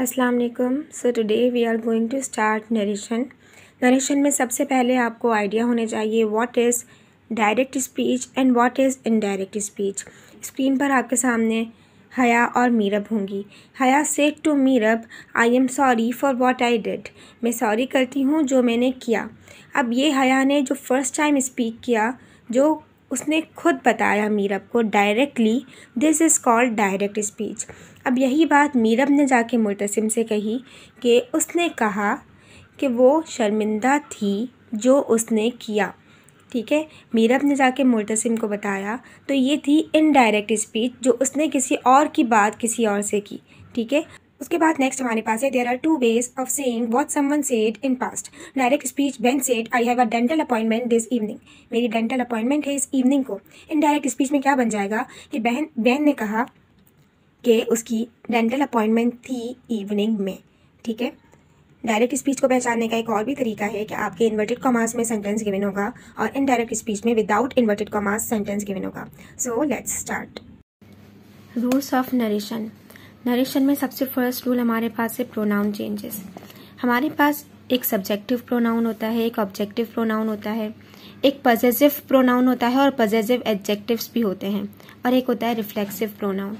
अस्सलाम वालेकुम so today we are going to start narration narration में सबसे पहले आपको आइडिया होने चाहिए what is direct speech and what is indirect speech screen पर आपके सामने हया और मीरब होंगी। Haya said to Meerab I am sorry for what I did मैं सॉरी करती हूँ जो मैंने किया. अब ये हया ने जो फ़र्स्ट टाइम स्पीक किया, जो उसने खुद बताया मीरब को directly this is called direct speech अब यही बात मीरब ने जाके मुर्तसिम से कही कि उसने कहा कि वो शर्मिंदा थी जो उसने किया। ठीक है? मीरब ने जाके मुर्तसिम को बताया तो ये थी इनडायरेक्ट स्पीच जो उसने किसी और की बात किसी और से की। ठीक है? उसके बाद नेक्स्ट हमारे पास है there are two ways of saying what someone said in past direct speech Ben said I have a dental appointment this evening मेरी डेंटल अपॉइंटमेंट है इस इवनिंग को। इन डायरेक्ट स्पीच में क्या बन जाएगा कि बहन बहन ने कहा कि उसकी डेंटल अपॉइंटमेंट थी इवनिंग में। ठीक है? डायरेक्ट स्पीच को पहचानने का एक और भी तरीका है कि आपके इन्वर्टेड कॉमास में सेंटेंस गिवन होगा और इनडायरेक्ट स्पीच में without inverted commas sentence given होगा। So let's start rules of narration narration में सबसे फ़र्स्ट रूल हमारे पास है प्रोनाउन चेंजेस हमारे पास एक सब्जेक्टिव प्रोनाउन होता है, एक ऑब्जेक्टिव प्रोनाउन होता है, एक पजेसिव प्रोनाउन होता है और पजेसिव एडजेक्टिव्स भी होते हैं और एक होता है रिफ्लेक्सिव प्रोनाउन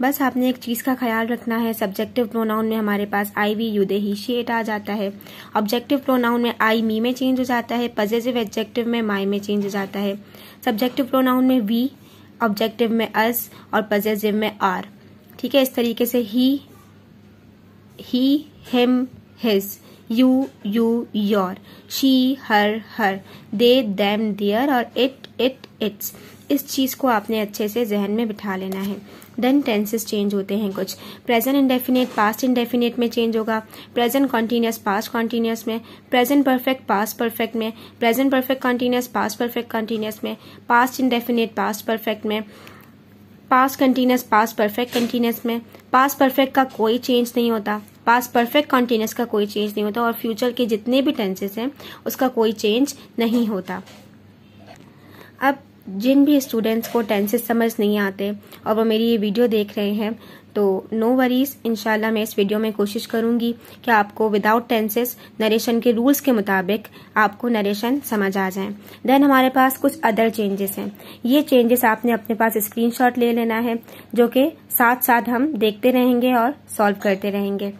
बस आपने एक चीज़ का ख्याल रखना है सब्जेक्टिव प्रोनाउन में हमारे पास आई वी यू दे ही शेट आ जाता है. ऑब्जेक्टिव प्रोनाउन में आई मी में चेंज हो जाता है पजेसिव एडजेक्टिव में माई में चेंज हो जाता है. सब्जेक्टिव प्रोनाउन में वी ऑब्जेक्टिव में अस और पजेसिव में आर ठीक है, इस तरीके से ही he him his you you your she her her they them their और इट इट इट्स इस चीज़ को आपने अच्छे से जहन में बिठा लेना है। देन टेंसेस चेंज होते हैं कुछ। प्रेजेंट इंडेफिनेट पास्ट इंडेफिनेट में चेंज होगा। प्रेजेंट कॉन्टिन्यूस पास्ट कॉन्टिन्यूस में। प्रेजेंट परफेक्ट पास्ट परफेक्ट में। Present perfect continuous past perfect continuous में। पास्ट इंडेफिनेट पास्ट परफेक्ट में। Past continuous past perfect continuous में, पास परफेक्ट का कोई चेंज नहीं होता। पास परफेक्ट कंटिन्यूस का कोई चेंज नहीं होता और फ्यूचर के जितने भी टेंसेस हैं, उसका कोई चेंज नहीं होता। अब जिन भी स्टूडेंट्स को टेंसेस समझ नहीं आते और वो मेरी ये वीडियो देख रहे हैं तो नो वरीज इनशाला मैं इस वीडियो में कोशिश करूँगी कि आपको विदाउट टेंसेस नरेशन के रूल्स के मुताबिक आपको नरेशन समझ आ जाए। देन हमारे पास कुछ अदर चेंजेस हैं। ये चेंजेस आपने अपने पास स्क्रीनशॉट ले लेना है, जो कि साथ साथ हम देखते रहेंगे और सॉल्व करते रहेंगे।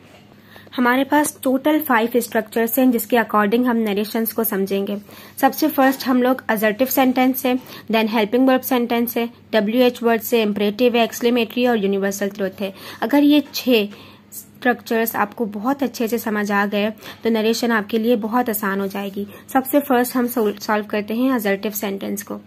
हमारे पास टोटल फाइव स्ट्रक्चर्स हैं जिसके अकॉर्डिंग हम नरेशंस को समझेंगे। सबसे फ़र्स्ट हम लोग अजर्टिव सेंटेंस है देन हेल्पिंग वर्ब सेंटेंस है डब्ल्यू एच वर्ड से इम्परेटिव है एक्सलेमेटरी और यूनिवर्सल ट्रुथ है। अगर ये छह स्ट्रक्चर्स आपको बहुत अच्छे से समझ आ गए तो नरेशन आपके लिए बहुत आसान हो जाएगी। सबसे फ़र्स्ट हम सॉल्व करते हैं अजर्टिव सेंटेंस को।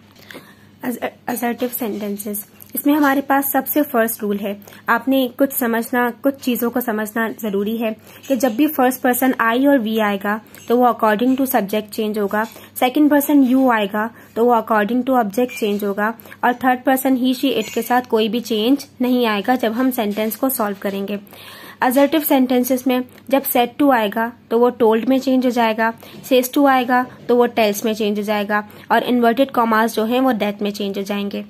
असर्टिव सेंटेंसेस इसमें हमारे पास सबसे फ़र्स्ट रूल है। आपने कुछ समझना, कुछ चीज़ों को समझना ज़रूरी है कि जब भी फ़र्स्ट पर्सन आई और वी आएगा तो वो अकॉर्डिंग टू सब्जेक्ट चेंज होगा। सेकंड पर्सन यू आएगा तो वो अकॉर्डिंग टू ऑब्जेक्ट चेंज होगा। और third person he she it के साथ कोई भी चेंज नहीं आएगा जब हम सेंटेंस को सॉल्व करेंगे। असर्टिव सेंटेंसेस में जब सेट टू आएगा तो वो टोल्ड में चेंज हो जाएगा। सेस टू आएगा तो वो टेल्स में चेंज हो जाएगा। और इन्वर्टेड कॉमास जो है, वो डेथ में चेंज हो जाएँगे।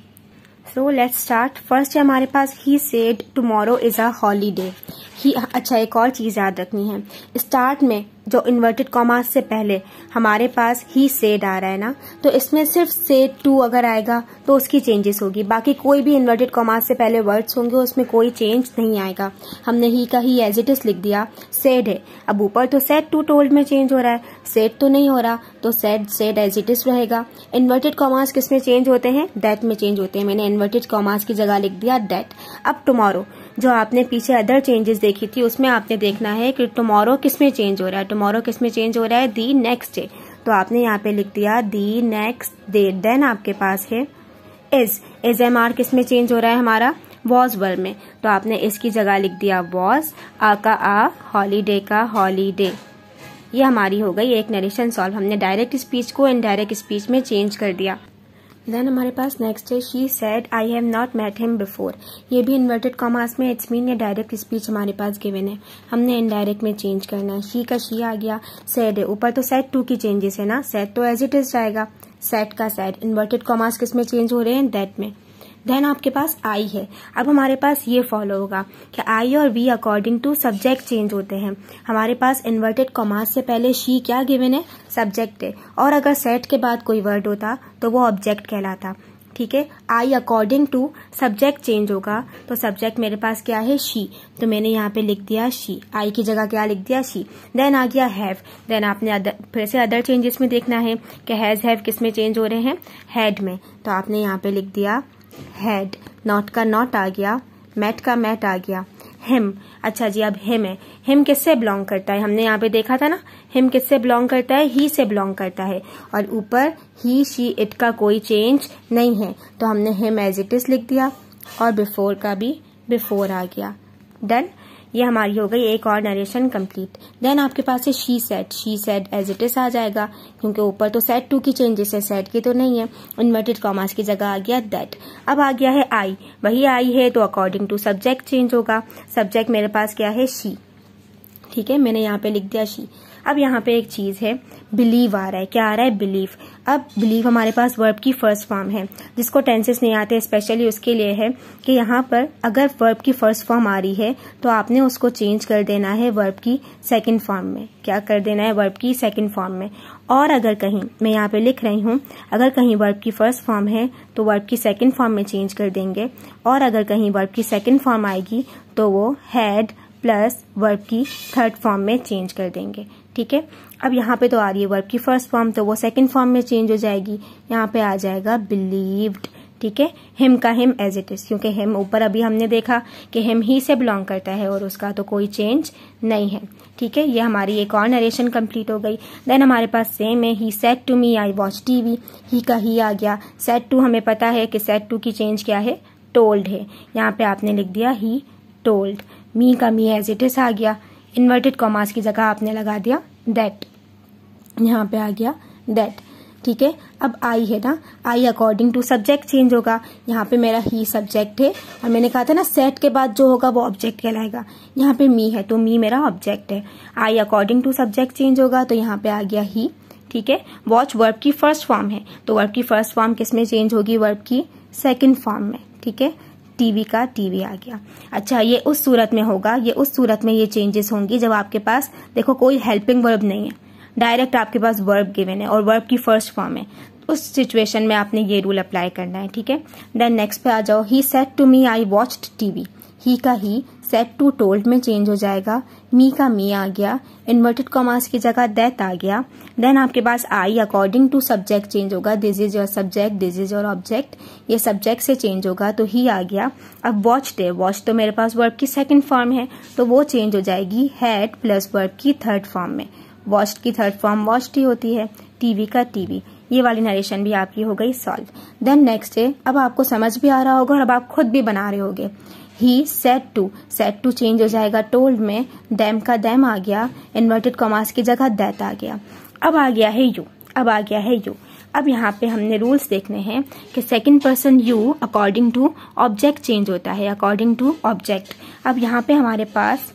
सो लेट्स स्टार्ट फ़र्स्ट है हमारे पास he said tomorrow is a holiday he अच्छा एक और चीज़ याद रखनी है। स्टार्ट में, जो इन्वर्टेड कॉमास से पहले हमारे पास ही सेड आ रहा है ना तो इसमें सिर्फ़ सेड टू अगर आएगा तो उसकी चेंजेस होगी। बाकी कोई भी इन्वर्टेड कॉमास से पहले वर्ड्स होंगे, उसमें कोई चेंज नहीं आएगा। हमने ही का ही एज इट इज़ लिख दिया। सेड है। अब ऊपर तो सेड टू टोल्ड में चेंज हो रहा है। सेड तो नहीं हो रहा तो said said as it is रहेगा। इन्वर्टेड कॉमास किसमें चेंज होते हैं? डेट में चेंज होते हैं। मैंने इन्वर्टेड कॉमास की जगह लिख दिया डेट अब टुमारो जो आपने पीछे अदर चेंजेस देखी थी, उसमें आपने देखना है कि टुमारो किसमें चेंज हो रहा है। टुमारो किसमें चेंज हो रहा है? दी नेक्स्ट डे तो आपने यहाँ पे लिख दिया दी नेक्स्ट डे देन आपके पास है इज़ इज़ एम आर किसमें चेंज हो रहा है हमारा? वॉज़ वर्ड में। तो आपने इसकी जगह लिख दिया वॉज़ आ का आ हॉलीडे का हॉलीडे ये हमारी हो गई, एक नरेशन सॉल्व हमने डायरेक्ट स्पीच को इनडायरेक्ट स्पीच में चेंज कर दिया। देन हमारे पास नेक्स्ट है she said I have not met him before ये भी इन्वर्टेड कॉमास में इट्स मीन या डायरेक्ट स्पीच हमारे पास गिवन है। हमने इनडायरेक्ट में चेंज करना है। शी का शी आ गया सेड है। ऊपर तो सेट टू की चेंजेस है ना? सेट तो एज इट इज़ जाएगा। सेट का सेट इन्वर्टेड कॉमास किसमें चेंज हो रहे हैं? दैट में। देन आपके पास आई है। अब हमारे पास ये फॉलो होगा कि आई और we according to subject change होते हैं। हमारे पास इन्वर्टेड कॉमास से पहले शी क्या गिवन है? सब्जेक्ट है। और अगर सेट के बाद कोई वर्ड होता तो वो ऑब्जेक्ट कहलाता। ठीक है? I according to subject change होगा। तो सब्जेक्ट मेरे पास क्या है? शी तो मैंने यहाँ पे लिख दिया शी आई की जगह क्या लिख दिया? शी देन आ गया हैव देन आपने अदर, फिर से अदर चेंजेस में देखना है कि हैज़ हैव किसमें चेंज हो रहे हैं? हैड में। तो आपने यहाँ पे लिख दिया हैड नॉट का नॉट आ गया मैट का मैट आ गया हिम अच्छा जी अब हिम है हिम किससे बिलोंग करता है हमने यहाँ पे देखा था ना हिम किससे बिलोंग करता है ही से बिलोंग करता है और ऊपर ही शी इट का कोई चेंज नहीं है तो हमने हिम एज इट इज़ लिख दिया और बिफोर का भी बिफोर आ गया डन ये हमारी हो गई एक और नरेशन कंप्लीट देन आपके पास है she said she said as it is आ जाएगा, क्योंकि ऊपर तो सेट टू की चेंजेस है सेट की तो नहीं है. इन्वर्टेड कॉमर्स की जगह आ गया दैट अब आ गया है आई वही आई है तो अकॉर्डिंग टू सब्जेक्ट चेंज होगा. सब्जेक्ट मेरे पास क्या है? शी ठीक है? मैंने यहाँ पे लिख दिया शी अब यहाँ पे एक चीज़ है बिलीव आ रहा है। क्या आ रहा है? बिलीव अब बिलीव हमारे पास वर्ब की फ़र्स्ट फॉर्म है। जिसको टेंसेस नहीं आते स्पेशली उसके लिए है कि यहाँ पर अगर वर्ब की फ़र्स्ट फॉर्म आ रही है तो आपने उसको चेंज कर देना है वर्ब की सेकेंड फॉर्म में। क्या कर देना है? वर्ब की सेकेंड फॉर्म में। और अगर कहीं, मैं यहाँ पे लिख रही हूँ, अगर कहीं वर्ब की फ़र्स्ट फॉर्म है तो वर्ब की सेकेंड फॉर्म में चेंज कर देंगे। और अगर कहीं वर्ब की सेकेंड फॉर्म आएगी तो वो हैड प्लस वर्ब की थर्ड फॉर्म में चेंज कर देंगे। ठीक है? अब यहाँ पे तो आ रही है वर्ब की फ़र्स्ट फॉर्म तो वो सेकंड फॉर्म में चेंज हो जाएगी। यहाँ पे आ जाएगा बिलीव्ड ठीक है? हिम का हिम एज इट इज़ क्योंकि हिम ऊपर अभी हमने देखा कि हिम ही से बिलोंग करता है और उसका तो कोई चेंज नहीं है। ठीक है? ये हमारी एक और नरेशन कंप्लीट हो गई। देन हमारे पास सेम है he said to me I watch TV he का ही आ गया। सेट टू हमें पता है कि सेट टू की चेंज क्या है? टोल्ड है। यहाँ पे आपने लिख दिया ही टोल्ड मी का मी एज इट इज़ आ गया। इन्वर्टेड कॉमास की जगह आपने लगा दिया दैट यहाँ पे आ गया दैट ठीक है? अब आई है ना? I according to subject change होगा। यहाँ पे मेरा ही सब्जेक्ट है। और मैंने कहा था ना सेट के बाद जो होगा वो ऑब्जेक्ट कहलाएगा। यहाँ पे मी है तो मी मेरा ऑब्जेक्ट है। I according to subject change होगा तो यहाँ पे आ गया ही ठीक है? वॉच वर्ब की फ़र्स्ट फॉर्म है। तो वर्ब की फ़र्स्ट फॉर्म किसमें चेंज होगी? वर्ब की सेकेंड फॉर्म में। ठीक है? टीवी का टीवी आ गया। अच्छा ये उस सूरत में होगा, ये उस सूरत में ये चेंजेस होंगी जब आपके पास, देखो, कोई हेल्पिंग वर्ब नहीं है। डायरेक्ट आपके पास वर्ब गिवन है और वर्ब की फ़र्स्ट फॉर्म है। उस सिचुएशन में आपने ये रूल अप्लाई करना है, ठीक है? देन नेक्स्ट पे आ जाओ। He said to me I watched TV he का ही सेट टू टोल्ड में चेंज हो जाएगा। मी का मी आ गया। इन्वर्टेड कॉमास की जगह दैट आ गया। देन आपके पास I according to subject change होगा। This is your subject this is your object ये सब्जेक्ट से चेंज होगा तो ही आ गया। अब वॉच डे वॉच तो मेरे पास वर्ब की सेकेंड फॉर्म है तो वो चेंज हो जाएगी हैड प्लस वर्ब की थर्ड फॉर्म में। वॉच की थर्ड फॉर्म वॉच ही होती है। टीवी का टीवी ये वाली नरेशन भी आपकी हो गई सॉल्व देन नेक्स्ट है अब आपको समझ भी आ रहा होगा और अब आप खुद भी बना रहे होगे। He said to said to change हो जाएगा टोल्ड में डैम का डैम आ गया इन्वर्टेड कॉमास की जगह दैट आ गया। अब आ गया है यू अब आ गया है यू अब यहाँ पे हमने रूल्स देखने हैं कि second person you according to object change होता है अकॉर्डिंग टू ऑब्जेक्ट अब यहाँ पे हमारे पास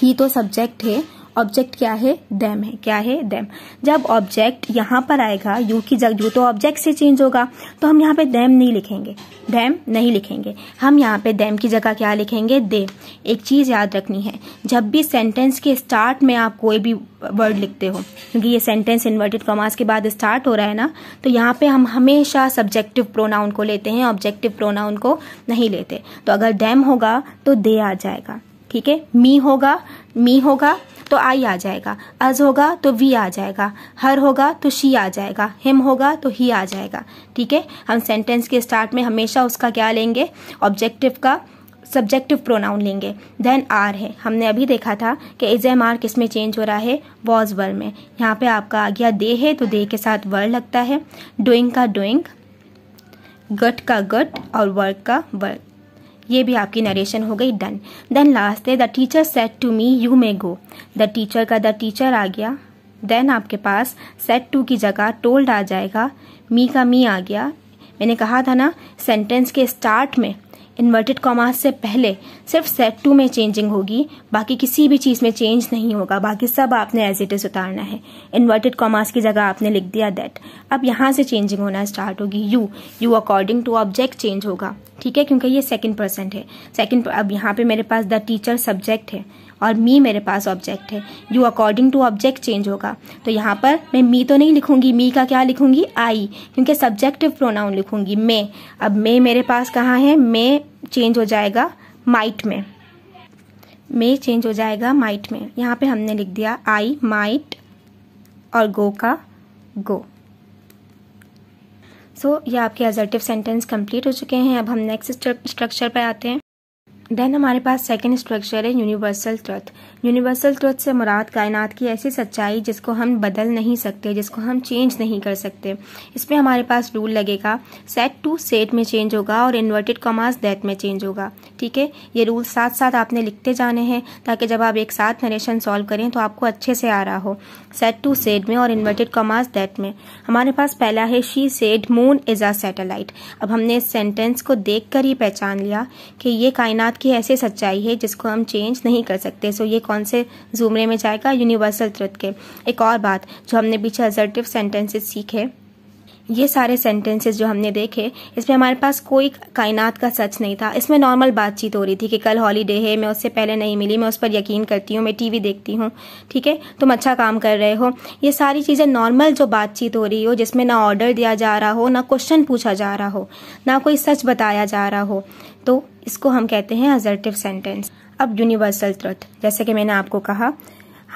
ही तो सब्जेक्ट है ऑब्जेक्ट क्या है? दैम है। क्या है? दैम जब ऑब्जेक्ट यहाँ पर आएगा यू की जगह यू तो ऑब्जेक्ट से चेंज होगा तो हम यहाँ पे दैम नहीं लिखेंगे। डैम नहीं लिखेंगे। हम यहाँ पे डैम की जगह क्या लिखेंगे? दे एक चीज़ याद रखनी है। जब भी सेंटेंस के स्टार्ट में आप कोई भी वर्ड लिखते हो, क्योंकि ये सेंटेंस इन्वर्टेड कॉमास के बाद स्टार्ट हो रहा है ना तो यहाँ पे हम हमेशा सब्जेक्टिव प्रोनाउन को लेते हैं ऑब्जेक्टिव प्रोनाउन को नहीं लेते। तो अगर डैम होगा तो दे आ जाएगा। ठीक है? मी होगा मी होगा तो आई आ जाएगा। अज होगा तो वी आ जाएगा। हर होगा तो शी आ जाएगा। हिम होगा तो ही आ जाएगा। ठीक है? हम सेंटेंस के स्टार्ट में हमेशा उसका क्या लेंगे? ऑब्जेक्टिव का सब्जेक्टिव प्रोनाउन लेंगे। देन आर है। हमने अभी देखा था कि इज़ एम आर किसमें चेंज हो रहा है? वॉज़ वर में। यहाँ पे आपका आ गया दे है तो दे के साथ वर लगता है। डूइंग का डूइंग गट का गट और वर्क का वर्क ये भी आपकी नरेशन हो गई डन देन लास्ट है the teacher said to me you may go the teacher का द टीचर आ गया. देन आपके पास सेट टू की जगह टोल्ड आ जाएगा. मी का मी आ गया. मैंने कहा था ना सेंटेंस के स्टार्ट में इन्वर्टेड कॉमास से पहले सिर्फ़ सेट टू में चेंजिंग होगी, बाकी किसी भी चीज़ में चेंज नहीं होगा, बाकी सब आपने एज इट इज़ उतारना है। इन्वर्टेड कॉमास की जगह आपने लिख दिया दैट अब यहाँ से चेंजिंग होना स्टार्ट होगी। You you according to object change होगा। ठीक है? क्योंकि ये सेकंड परसेंट है। सेकंड अब यहाँ पे मेरे पास द टीचर सब्जेक्ट है। और मी मेरे पास ऑब्जेक्ट है। You according to object change होगा। तो यहाँ पर मैं मी तो नहीं लिखूँगी। मी का क्या लिखूँगी? आई क्योंकि सब्जेक्टिव प्रोनाउन लिखूँगी। मे। अब मे मेरे पास कहाँ है? मे चेंज हो जाएगा माइट में। मे चेंज हो जाएगा माइट में। यहाँ पे हमने लिख दिया आई माइट और गो का गो सो so, ये आपके एजर्टिव सेंटेंस कंप्लीट हो चुके हैं। अब हम नेक्स्ट स्ट्रक्चर पर आते हैं। देन हमारे पास सेकेंड स्ट्रक्चर है यूनिवर्सल ट्रुथ यूनिवर्सल ट्रुथ से मुराद कायनात की ऐसी सच्चाई जिसको हम बदल नहीं सकते, जिसको हम चेंज नहीं कर सकते। इसमें हमारे पास रूल लगेगा। सेट टू सेट में चेंज होगा और इन्वर्टेड कॉमास दैट में चेंज होगा। ठीक है? ये रूल साथ साथ आपने लिखते जाने हैं ताकि जब आप एक साथ नरेशन सॉल्व करें तो आपको अच्छे से आ रहा हो। सेट टू सेट में और इन्वर्टेड कॉमास दैट में। हमारे पास पहला है she said moon is a satellite अब हमने इस सेंटेंस को देख कर ही पहचान लिया कि ये कायनात की ऐसी सच्चाई है जिसको हम चेंज नहीं कर सकते। सो ये कौन से जुमरे में जाएगा? यूनिवर्सल ट्रुथ के। एक और बात, जो हमने पीछे असर्टिव सेंटेंसेस सीखे ये सारे सेंटेंसेस जो हमने देखे, इसमें हमारे पास कोई कायनात का सच नहीं था। इसमें नॉर्मल बातचीत हो रही थी कि कल हॉलीडे है, मैं उससे पहले नहीं मिली, मैं उस पर यकीन करती हूँ, मैं टीवी देखती हूँ, ठीक है? तुम अच्छा काम कर रहे हो। ये सारी चीज़ें नॉर्मल जो बातचीत हो रही हो, जिसमें ना ऑर्डर दिया जा रहा हो, ना क्वेश्चन पूछा जा रहा हो, ना कोई सच बताया जा रहा हो तो इसको हम कहते हैं अजर्टिव सेंटेंस अब यूनिवर्सल ट्रुथ जैसे कि मैंने आपको कहा,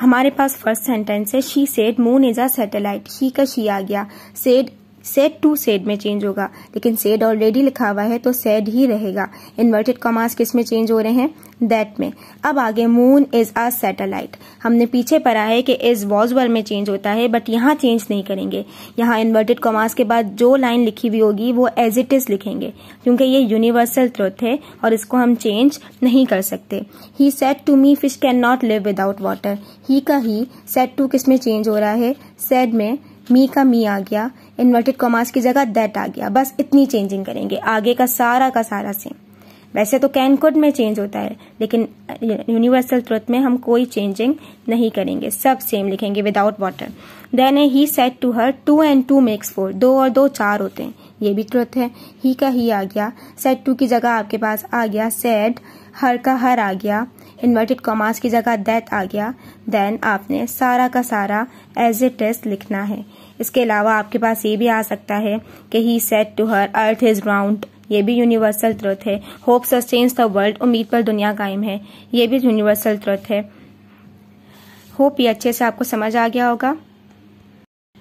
हमारे पास फ़र्स्ट सेंटेंस है she said moon is a satellite she का शी आ गया। सेड सेड टू सेड में चेंज होगा। लेकिन सेड ऑलरेडी लिखा हुआ है तो सेड ही रहेगा। इन्वर्टेड कॉमास किसमें चेंज हो रहे हैं? दैट में। अब आगे मून इज़ अ सैटेलाइट हमने पीछे पढ़ा है कि इज़ वॉजवल में चेंज होता है बट यहाँ चेंज नहीं करेंगे। यहाँ इन्वर्टेड कॉमास के बाद जो लाइन लिखी हुई होगी, वो एज इट इज़ लिखेंगे। क्योंकि ये यूनिवर्सल ट्रुथ है, और इसको हम चेंज नहीं कर सकते। He said to me fish can not live without water he का ही सेट टू किसमें चेंज हो रहा है? सेड में। मी का मी आ गया इन्वर्टेड कॉमास की जगह दैट आ गया, बस इतनी चेंजिंग करेंगे, आगे का सारा का सारा सेम वैसे तो कैन कुड में चेंज होता है, लेकिन यूनिवर्सल ट्रुथ में हम कोई चेंजिंग नहीं करेंगे, सब सेम लिखेंगे without water then a he said to her two and two makes four दो और दो चार होते हैं, ये भी ट्रुथ है. ही का ही आ गया सेट टू की जगह आपके पास आ गया सेड हर का हर आ गया इन्वर्टेड कॉमास की जगह दैट आ गया देन आपने सारा का सारा एज ए टेस्ट लिखना है. इसके अलावा आपके पास ये भी आ सकता है कि he said to her earth is round ये भी यूनिवर्सल ट्रुथ है। होप सस्टेन्स द वर्ल्ड उम्मीद पर दुनिया कायम है। ये भी यूनिवर्सल ट्रुथ है। होप ये अच्छे से आपको समझ आ गया होगा।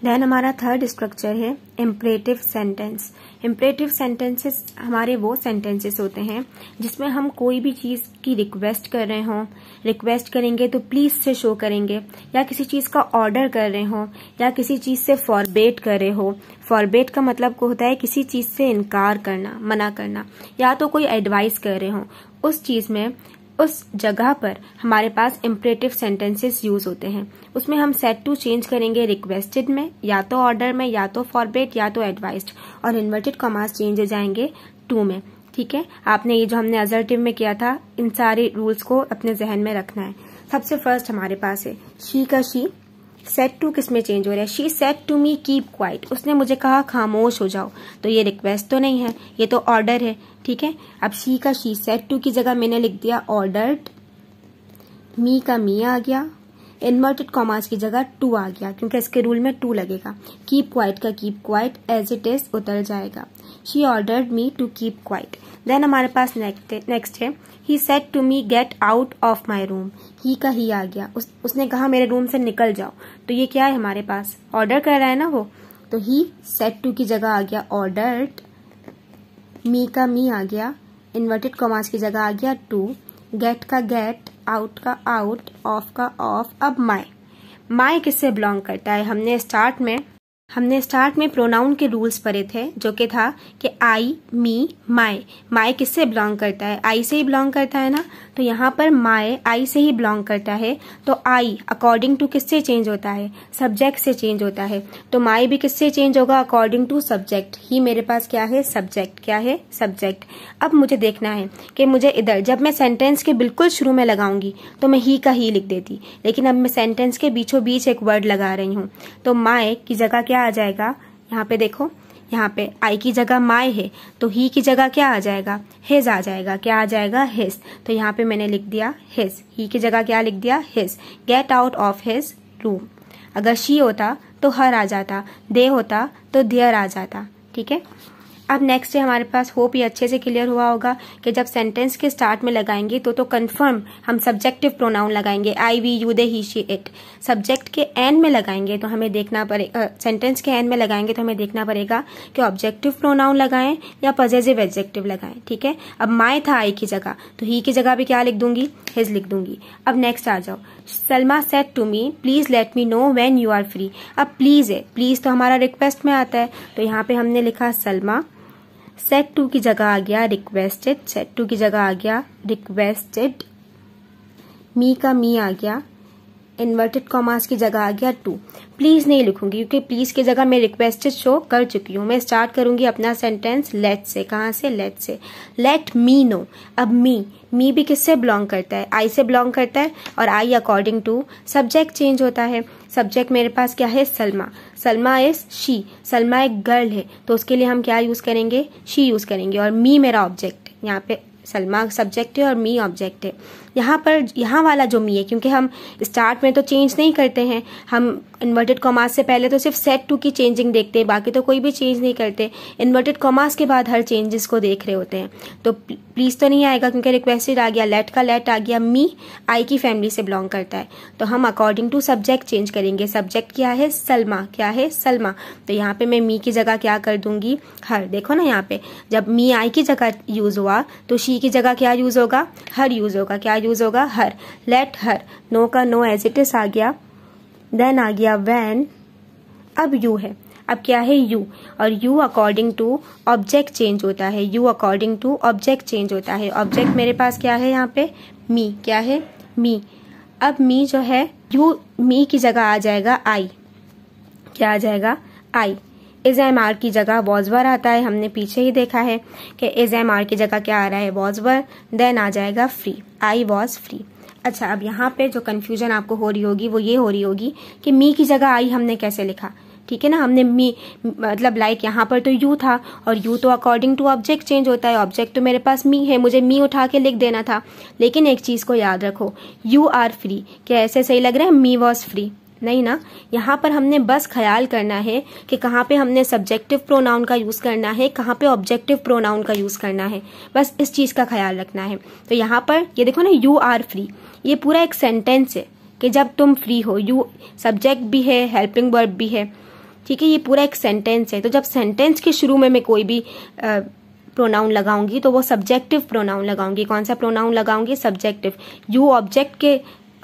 देन हमारा थर्ड स्ट्रक्चर है इम्परेटिव सेंटेंस इम्परेटिव सेंटेंसेस हमारे वो सेंटेंसेस होते हैं जिसमें हम कोई भी चीज़ की रिक्वेस्ट कर रहे हों रिक्वेस्ट करेंगे तो प्लीज़ से शो करेंगे, या किसी चीज़ का ऑर्डर कर रहे हों, या किसी चीज़ से फॉरबेट कर रहे हो। फॉरबेट का मतलब को होता है किसी चीज़ से इनकार करना, मना करना, या तो कोई एडवाइस कर रहे हो। उस चीज़ में उस जगह पर हमारे पास इम्परेटिव सेंटेंसेस यूज़ होते हैं। उसमें हम सेट टू चेंज करेंगे रिक्वेस्टेड में, या तो ऑर्डर में, या तो फॉरबेट या तो एडवाइस्ड और इन्वर्टेड कॉमास चेंज हो जाएँगे टू में। ठीक है? आपने ये जो हमने अजर्टिव में किया था, इन सारे रूल्स को अपने जहन में रखना है। सबसे फ़र्स्ट हमारे पास है शी का शी सेट टू किसमें चेंज हो रहा है? She said to me keep quiet उसने मुझे कहा, खामोश हो जाओ। तो ये रिक्वेस्ट तो नहीं है, ये तो ऑर्डर है, ठीक है? अब शी का शी सेट टू की जगह मैंने लिख दिया ऑर्डर्ड मी का मी आ गया इन्वर्टेड कॉमर्स की जगह टू आ गया, क्योंकि इसके रूल में टू लगेगा। कीप क्वाइट का keep quiet as it is उतर जाएगा। She ordered me to keep quiet then हमारे पास नेक्स्ट है। He said to me get out of my room he का ही आ गया। उस, उसने कहा मेरे रूम से निकल जाओ। तो ये क्या है हमारे पास? ऑर्डर कर रहा है ना वो? तो ही सेट टू की जगह आ गया। ऑर्डर्ड मी का मी आ गया। इन्वर्टेड कॉमास की जगह आ गया। टू गेट का गेट आउट का आउट ऑफ़ का ऑफ़ अब माई माई किससे बिलोंग करता है? हमने स्टार्ट में हमने स्टार्ट में प्रोनाउन के रूल्स पढ़े थे जो कि था कि आई मी माई माई किससे बिलोंग करता है? आई से ही बिलोंग करता है ना? तो यहाँ पर माए, आई से ही बिलोंग करता है। तो आई अकॉर्डिंग टू किससे चेंज होता है? सब्जेक्ट से चेंज होता है। तो माए भी किससे चेंज होगा? अकॉर्डिंग टू सब्जेक्ट ही मेरे पास क्या है? सब्जेक्ट क्या है? सब्जेक्ट अब मुझे देखना है कि मुझे इधर, जब मैं सेंटेंस के बिल्कुल शुरू में लगाऊँगी तो मैं ही का ही लिख देती। लेकिन अब मैं सेंटेंस के बीचों बीच एक वर्ड लगा रही हूँ। तो माए की जगह क्या आ जाएगा? यहाँ पे देखो। यहाँ पे, आई की जगह माई है तो ही की जगह क्या आ जाएगा? हिज आ जाएगा। क्या आ जाएगा? हिज। तो यहाँ पे मैंने लिख दिया हिज। ही की जगह क्या लिख दिया? His. Get out of his room. अगर शी होता तो हर आ जाता। दे होता तो देयर आ जाता। ठीक है? अब नेक्स्ट है हमारे पास होप ये अच्छे से क्लियर हुआ होगा कि जब सेंटेंस के स्टार्ट में लगाएँगे तो तो कंफर्म हम सब्जेक्टिव प्रोनाउन लगाएँगे I we you they he she it subject के एंड में लगाएँगे तो हमें देखना पड़ेगा सेंटेंस के एंड में लगाएँगे तो हमें देखना पड़ेगा कि ऑब्जेक्टिव प्रोनाउन लगाएँ या पॉजिटिव एडजेक्टिव लगाएँ, ठीक है? अब माए था आई की जगह तो ही की जगह भी क्या लिख दूँगी? हिज लिख दूँगी। अब नेक्स्ट आ जाओ। Salma said to me please let me know when you are free अब प्लीज़ है प्लीज़ तो हमारा रिक्वेस्ट में आता है तो यहाँ पे हमने लिखा सलमा सेट टू की जगह आ गया रिक्वेस्टेड सेट टू की जगह आ गया रिक्वेस्टेड मी का मी आ गया इन्वर्टेड कॉमास की जगह आ गया टू प्लीज़ नहीं लिखूँगी, क्योंकि प्लीज़ की जगह मैं रिक्वेस्टेड शो कर चुकी हूँ। मैं स्टार्ट करूँगी अपना सेंटेंस लेट से। कहा से? लेट से। लेट मी नो अब मी मी भी किससे बिलोंग करता है? आई से बिलोंग करता है और I according to subject change होता है। सब्जेक्ट मेरे पास क्या है? सलमा। सलमा इज़ शी सलमा एक गर्ल है। तो उसके लिए हम क्या यूज़ करेंगे? शी यूज़ करेंगे। और मी मेरा ऑब्जेक्ट यहाँ पे सलमा सब्जेक्ट है और मी ऑब्जेक्ट है। यहाँ पर, यहाँ वाला जो मी है, क्योंकि हम स्टार्ट में तो चेंज नहीं करते हैं। हम इन्वर्टेड कॉमास से पहले तो सिर्फ़ सेट टू की चेंजिंग देखते हैं, बाकी तो कोई भी चेंज नहीं करते। इन्वर्टेड कॉमास के बाद हर चेंजेस को देख रहे होते हैं। तो प्लीज़ तो नहीं आएगा, क्योंकि रिक्वेस्टेड आ गया लेट का लेट आ गया मी आई की फैमिली से बिलोंग करता है। तो हम अकॉर्डिंग टू सब्जेक्ट चेंज करेंगे। सब्जेक्ट क्या है? सलमा क्या है? सलमा तो यहाँ पे मैं मी की जगह क्या कर दूँगी? हर। देखो ना यहाँ पे, जब मी आई की जगह यूज़ हुआ तो शी की जगह क्या यूज़ होगा? हर यूज़ होगा। क्या यूज़ होगा हर लेट हर नो का नो एज इट इज़ आ गया. देन आ गया वैन अब यू है. अब क्या है यू और you according to object change होता है. You according to object change होता है. ऑब्जेक्ट मेरे पास क्या है यहाँ पे? मी क्या है? मी अब मी जो है यू मी की जगह आ जाएगा आई क्या आ जाएगा? आई इज़ एम आर की जगह वॉजवर आता है। हमने पीछे ही देखा है कि इज़ एम आर की जगह क्या आ रहा है। वॉजवर, देन आ जाएगा फ्री। I was free. अच्छा अब यहाँ पे जो कन्फ्यूज़न आपको हो रही होगी, वो ये हो रही होगी कि मी की जगह आई हमने कैसे लिखा? ठीक है ना? हमने मी मतलब लाइक यहाँ पर तो यू था और यू तो अकॉर्डिंग टू ऑब्जेक्ट चेंज होता है। ऑब्जेक्ट तो मेरे पास मी है, मुझे मी उठा के लिख देना था। लेकिन एक चीज़ को याद रखो यू आर फ्री क्या ऐसे सही लग रहा है? मी वॉज़ फ्री नहीं ना? यहाँ पर हमने बस ख्याल करना है कि कहाँ पे हमने सब्जेक्टिव प्रोनाउन का यूज़ करना है कहाँ पे ऑब्जेक्टिव प्रोनाउन का यूज़ करना है। बस इस चीज़ का ख्याल रखना है। तो यहाँ पर ये देखो ना यू आर फ्री ये पूरा एक सेंटेंस है कि जब तुम फ्री हो यू सब्जेक्ट भी है हेल्पिंग वर्ब भी है। ठीक है ये पूरा एक सेंटेंस है। तो जब सेंटेंस के शुरू में मैं कोई भी आ, प्रोनाउन लगाऊँगी तो वो सब्जेक्टिव प्रोनाउन लगाऊँगी। कौन सा प्रोनाउन लगाऊँगी? सब्जेक्टिव यू ऑब्जेक्ट के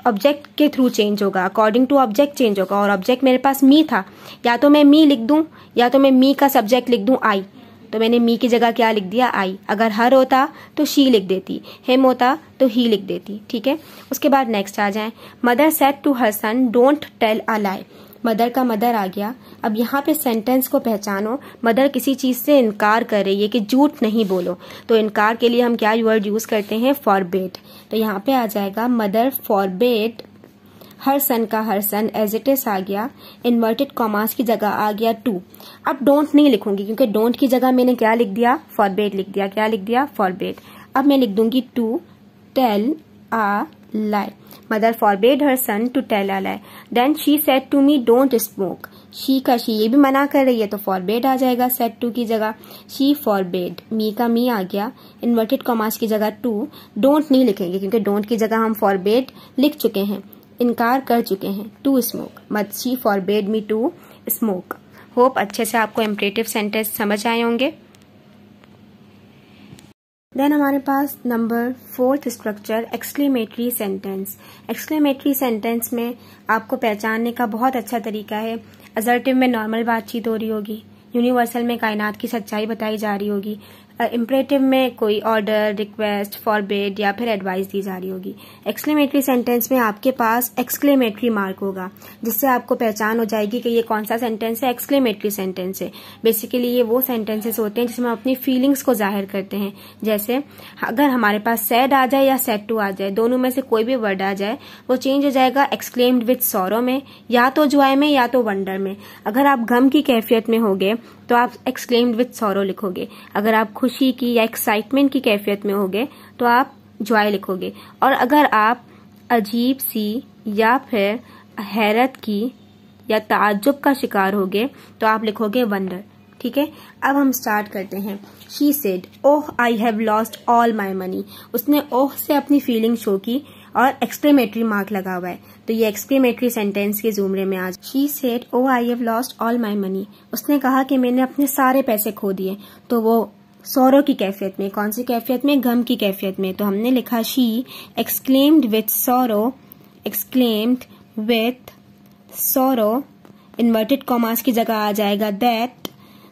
ऑब्जेक्ट के थ्रू चेंज होगा अकॉर्डिंग टू ऑब्जेक्ट चेंज होगा। और ऑब्जेक्ट मेरे पास मी था, या तो मैं मी लिख दूँ, या तो मैं मी का सब्जेक्ट लिख दूँ आई तो मैंने मी की जगह क्या लिख दिया? आई अगर हर होता तो शी लिख देती। हेम होता तो ही लिख देती। ठीक है? उसके बाद नेक्स्ट आ जाए। Mother said to her son don't tell a lie mother का मदर आ गया। अब यहाँ पे सेंटेंस को पहचानो। मदर किसी चीज़ से इनकार कर रही है कि झूठ नहीं बोलो। तो इनकार के लिए हम क्या वर्ड यूज़ करते हैं? फॉरबेट तो यहाँ पे आ जाएगा मदर फॉरबेट हर सन का her son as it is आ गया इन्वर्टेड कॉमास की जगह आ गया टू अब डोंट नहीं लिखूँगी, क्योंकि डोंट की जगह मैंने क्या लिख दिया? फॉरबेट लिख दिया। क्या लिख दिया? फॉरबेट अब मैं लिख दूँगी to tell a lie mother forbade her son to tell a lie then she said to me don't smoke she का शी ये भी मना कर रही है तो फॉरबेड आ जाएगा सेट टू की जगह शी फॉरबेड मी का मी आ गया इन्वर्टेड कॉमास की जगह टू डोंट नहीं लिखेंगे क्योंकि डोंट की जगह हम फॉरबेड लिख चुके हैं इनकार कर चुके हैं टू स्मोक मत she forbade me to smoke hope अच्छे से आपको इम्परेटिव सेंटेंस समझ आए होंगे। देन हमारे पास number fourth structure exclamatory sentence exclamatory sentence में आपको पहचानने का बहुत अच्छा तरीका है। असर्टिव में नॉर्मल बातचीत हो रही होगी। यूनिवर्सल में कायनात की सच्चाई बताई जा रही होगी। इम्परेटिव में कोई ऑर्डर रिक्वेस्ट फॉरबेड या फिर एडवाइस दी जा रही होगी। एक्सक्लेमेटरी सेंटेंस में आपके पास एक्सक्लेमेटरी मार्क होगा, जिससे आपको पहचान हो जाएगी कि ये कौन सा सेंटेंस है। एक्सक्लेमेटरी सेंटेंस है। बेसिकली ये वो सेंटेंसेस होते हैं जिसमें हम अपनी फीलिंग्स को ज़ाहिर करते हैं। जैसे, अगर हमारे पास सैड आ जाए या सेड टू आ जाए, दोनों में से कोई भी वर्ड आ जाए, वो चेंज हो जाएगा एक्सक्लेम्ड विथ सौरो में, या तो ज्वाय में या तो वंडर में। अगर आप गम की कैफियत में होगे तो आप एक्सक्लेम्ड विथ सौरो लिखोगे। अगर आप खुशी की या एक्साइटमेंट की कैफियत में होगे तो आप जॉय लिखोगे। और अगर आप अजीब सी या फिर हैरत की या ताज्जुब का शिकार होगे तो आप लिखोगे वंडर ठीक है? अब हम स्टार्ट करते हैं। She said oh I have lost all my money उसने ओह से अपनी फीलिंग शो की। और एक्सक्लेमेटरी मार्क लगा हुआ है। तो ये एक्सक्लेमेटरी सेंटेंस के जुमरे में आज। She said oh I have lost all my money उसने कहा कि मैंने अपने सारे पैसे खो दिए। तो वो सौरों की कैफियत में, कौन सी कैफियत में? गम की कैफियत में। तो हमने लिखा she exclaimed with sorrow exclaimed with sorrow inverted commas की जगह आ जाएगा दैट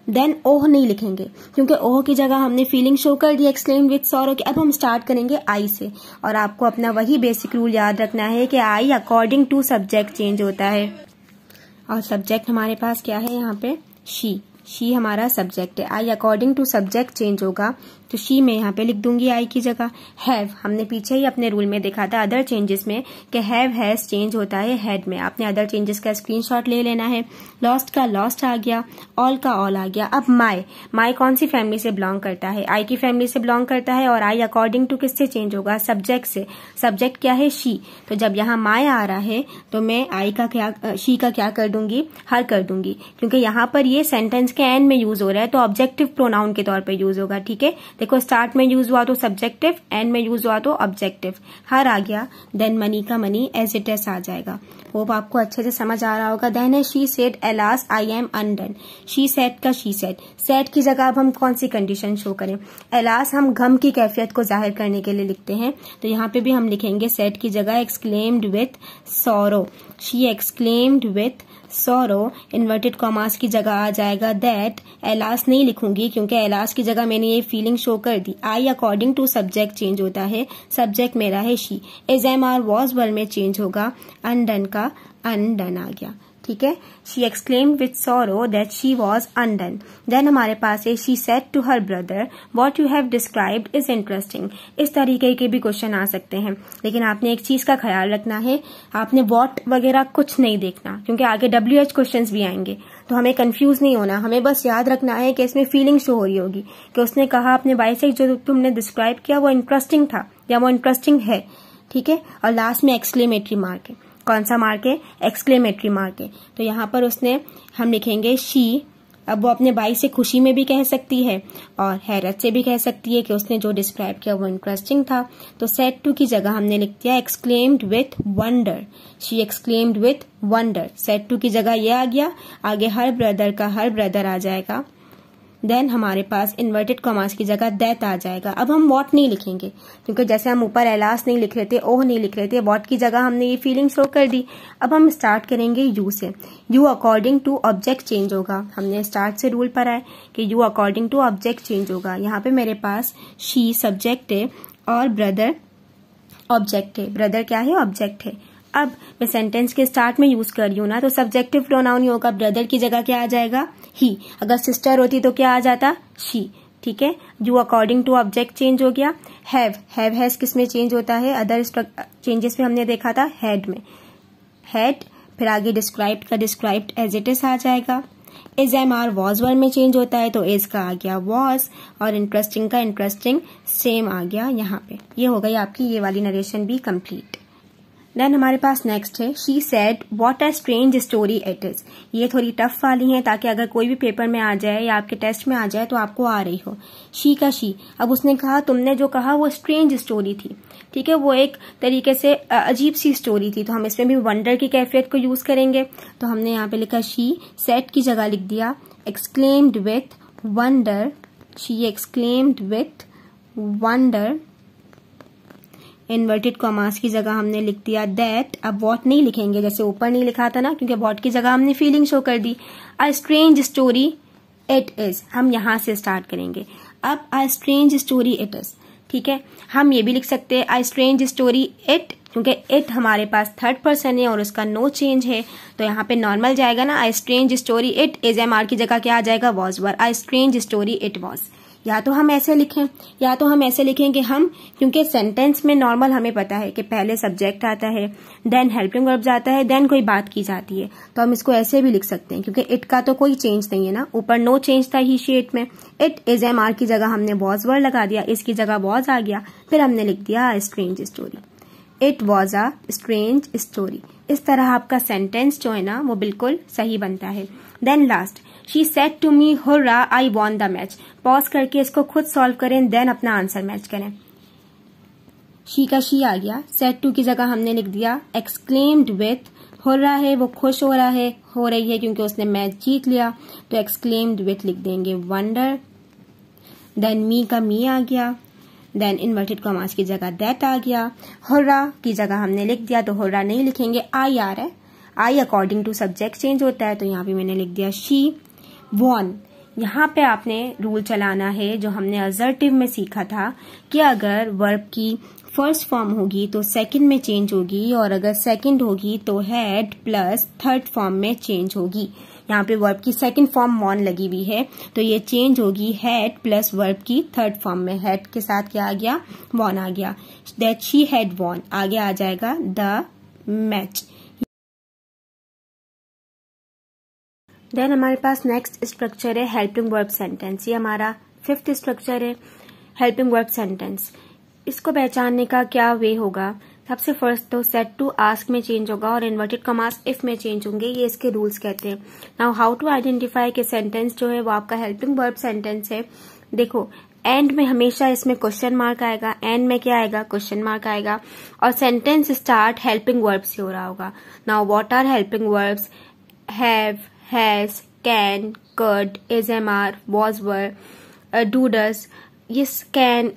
देन ओह नहीं लिखेंगे। क्योंकि ओह की जगह हमने फीलिंग शो कर दी एक्सप्लेन विथ सौरव की। अब हम स्टार्ट करेंगे आई से। और आपको अपना वही बेसिक रूल याद रखना है कि I according to subject change होता है। और सब्जेक्ट हमारे पास क्या है यहाँ पे? शी शी हमारा सब्जेक्ट है। I according to subject change होगा। तो शी मैं यहाँ पे लिख दूँगी आई की जगह। हैव हमने पीछे ही अपने रूल में देखा था अदर चेंजेस में कि हैव हैज़ चेंज होता है हेड में। आपने अदर चेंजेस का स्क्रीनशॉट ले लेना है। लॉस्ट का लॉस्ट आ गया ऑल का ऑल आ गया। अब माई माई कौन सी फैमिली से बिलोंग करता है? आई की फैमिली से बिलोंग करता है और आई अकॉर्डिंग टू किससे चेंज होगा? सब्जेक्ट से। सब्जेक्ट क्या है? शी तो जब यहाँ माई आ रहा है तो मैं आई का क्या शी का क्या कर दूँगी? हर कर दूँगी। क्योंकि यहाँ पर ये सेंटेंस के एंड में यूज़ हो रहा है तो ऑब्जेक्टिव प्रोनाउन के तौर पर यूज़ होगा, ठीक है? देखो स्टार्ट में यूज़ हुआ तो सब्जेक्टिव एंड में यूज़ हुआ तो ऑब्जेक्टिव हर आ गया देन मनी का मनी एज इट एस आ जाएगा। होप आपको अच्छे से समझ आ रहा होगा। देन है she said alas I am undone she said का शी सेट सेट की जगह अब हम कौन सी कंडीशन शो करें एलास हम गम की कैफियत को ज़ाहिर करने के लिए लिखते हैं तो यहाँ पे भी हम लिखेंगे सेट की जगह exclaimed with sorrow she exclaimed with sorrow inverted commas की जगह आ जाएगा दैट एलास नहीं लिखूँगी क्योंकि एलास की जगह मैंने ये फीलिंग शो कर दी I according to subject change होता है सब्जेक्ट मेरा है she is am are was were में चेंज होगा अनडन का अनडन आ गया ठीक है? She exclaim with sorrow that she was undone then हमारे पास है she said to her brother what you have described is interesting इस तरीके के भी क्वेश्चन आ सकते हैं। लेकिन आपने एक चीज़ का ख्याल रखना है, आपने वॉट वगैरह कुछ नहीं देखना, क्योंकि आगे डब्ल्यू एच क्वेश्चन भी आएँगे। तो हमें कंफ्यूज नहीं होना, हमें बस याद रखना है कि इसमें फीलिंग शो हो रही होगी। कि उसने कहा अपने बाइसेक जो तुमने डिस्क्राइब किया, वो इंटरेस्टिंग था, या वो इंटरेस्टिंग है? ठीक है? और लास्ट में एक्सक्लेमेटरी मार्क है। कौन सा मार्क है? एक्सक्लेमेटरी मार्क है। तो यहाँ पर उसने, हम लिखेंगे शी अब वो अपने भाई से खुशी में भी कह सकती है और हैरत से भी कह सकती है कि उसने जो डिस्क्राइब किया वो इंटरेस्टिंग था। तो सेट टू की जगह हमने लिख दिया exclaimed with wonder she exclaimed with wonder said to की जगह ये आ गया। आगे हर ब्रदर का हर ब्रदर आ जाएगा। देन हमारे पास इन्वर्टेड कॉमास की जगह दैट आ जाएगा। अब हम वॉट नहीं लिखेंगे, क्योंकि जैसे हम ऊपर एलास नहीं लिख रहे थे ओह नहीं लिख रहे थे वॉट की जगह हमने ये फीलिंग शो कर दी। अब हम स्टार्ट करेंगे यू से। You according to object change होगा। हमने स्टार्ट से रूल पर आए कि you according to object change होगा। यहाँ पे मेरे पास शी सब्जेक्ट है और ब्रदर ऑब्जेक्ट है। ब्रदर क्या है? ऑब्जेक्ट है। अब मैं सेंटेंस के स्टार्ट में यूज़ कर रही हूँ ना तो सब्जेक्टिव प्रोनाउन ही होगा। ब्रदर की जगह क्या आ जाएगा? ही। अगर सिस्टर होती तो क्या आ जाता? शी ठीक है? You according to object change हो गया हैव हैव हैज़ किसमें चेंज होता है? अदर चेंजेस में हमने देखा था हेड में। हेड फिर आगे डिस्क्राइब्ड का डिस्क्राइब्ड एज इट इज़ आ जाएगा। Is am are was were में चेंज होता है तो इज़ का आ गया वॉज़ और इंटरेस्टिंग का इंटरेस्टिंग सेम आ गया यहाँ पे। ये हो गई आपकी ये वाली नरेशन भी कंप्लीट देन हमारे पास नेक्स्ट है. She said what a strange story it is ये थोड़ी टफ वाली है ताकि अगर कोई भी पेपर में आ जाए या आपके टेस्ट में आ जाए तो आपको आ रही हो. शी का शी अब उसने कहा, तुमने जो कहा वो स्ट्रेंज स्टोरी थी. ठीक है, वो एक तरीके से अजीब सी स्टोरी थी. तो हम इसमें भी वंडर की कैफियत को यूज़ करेंगे. तो हमने यहाँ पे लिखा शी सेट की जगह लिख दिया. Exclaimed with wonder she exclaimed with wonder inverted commas की जगह हमने लिख दिया दैट अब वॉट नहीं लिखेंगे, जैसे ऊपर नहीं लिखा था ना, क्योंकि वॉट की जगह हमने फीलिंग शो कर दी. A strange story it is हम यहाँ से स्टार्ट करेंगे. अब a strange story it is ठीक है? हम ये भी लिख सकते हैं आई स्ट्रेंज स्टोरी इट क्योंकि इट हमारे पास थर्ड पर्सन है और उसका नो चेंज है तो यहाँ पे नॉर्मल जाएगा ना a strange story it is am are की जगह क्या आ जाएगा? Was were a strange story it was या तो हम ऐसे लिखें, या तो हम ऐसे लिखें कि हम, क्योंकि सेंटेंस में नॉर्मल हमें पता है कि पहले सब्जेक्ट आता है देन हेल्पिंग वर्ब आता है देन कोई बात की जाती है। तो हम इसको ऐसे भी लिख सकते हैं, क्योंकि इट का तो कोई चेंज नहीं है ना। ऊपर नो चेंज था ही शेट में। इट इज़ एम आर की जगह हमने वॉज़ वर्ड लगा दिया, इसकी जगह वॉज़ आ गया, फिर हमने लिख दिया strange story it was a strange story इस तरह आपका सेंटेंस जो है ना, वो बिल्कुल सही बनता है। Then last she said to me hurray I won the match pause करके इसको खुद सॉल्व करें देन अपना आंसर मैच करें। शी का शी आ गया। सेट टू की जगह हमने लिख दिया। एक्सक्लेम्ड विथ हो रहा है, वो खुश हो रहा है, हो रही है क्योंकि उसने मैच जीत लिया। तो एक्सक्लेम्ड विथ लिख देंगे वंडर देन मी का मी आ गया। देन इन्वर्टेड कॉमास की जगह दैट आ गया। हुर्रा की जगह हमने लिख दिया तो हुर्रा नहीं लिखेंगे। आई आ रहा है। I according to subject change होता है तो यहाँ पे मैंने लिख दिया शी वॉन यहाँ पे आपने रूल चलाना है जो हमने अजर्टिव में सीखा था कि अगर वर्ब की फ़र्स्ट फॉर्म होगी तो सेकंड में चेंज होगी और अगर सेकंड होगी तो हैड प्लस थर्ड फॉर्म में चेंज होगी। यहाँ पे वर्ब की सेकंड फॉर्म वॉन लगी हुई है तो ये चेंज होगी हैड प्लस वर्ब की थर्ड फॉर्म में। हैड के साथ क्या आ गया? वॉन आ गया। दैट शी हैड वॉन आगे आ जाएगा द मैच देन हमारे पास नेक्स्ट स्ट्रक्चर है हेल्पिंग वर्ब सेंटेंस ये हमारा फिफ्थ स्ट्रक्चर है हेल्पिंग वर्ब सेंटेंस इसको पहचानने का क्या वे होगा? सबसे फ़र्स्ट तो सेट टू आस्क में चेंज होगा और इन्वर्टेड कमास इफ़ में चेंज होंगे, ये इसके रूल्स कहते हैं. नाउ हाउ टू आइडेंटिफाई के सेंटेंस जो है वो आपका हेल्पिंग वर्ब सेंटेंस है? देखो एंड में हमेशा इसमें क्वेश्चन मार्क आएगा एंड में क्या आएगा? क्वेश्चन मार्क आएगा और सेंटेंस स्टार्ट हेल्पिंग वर्ब से हो रहा होगा. Now what are helping verbs have has can could is am are was were do does ये कैन